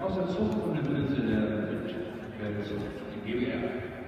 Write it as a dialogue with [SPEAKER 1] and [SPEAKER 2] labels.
[SPEAKER 1] aus der Zucht und im Besitze der Wildpferdezucht GWR.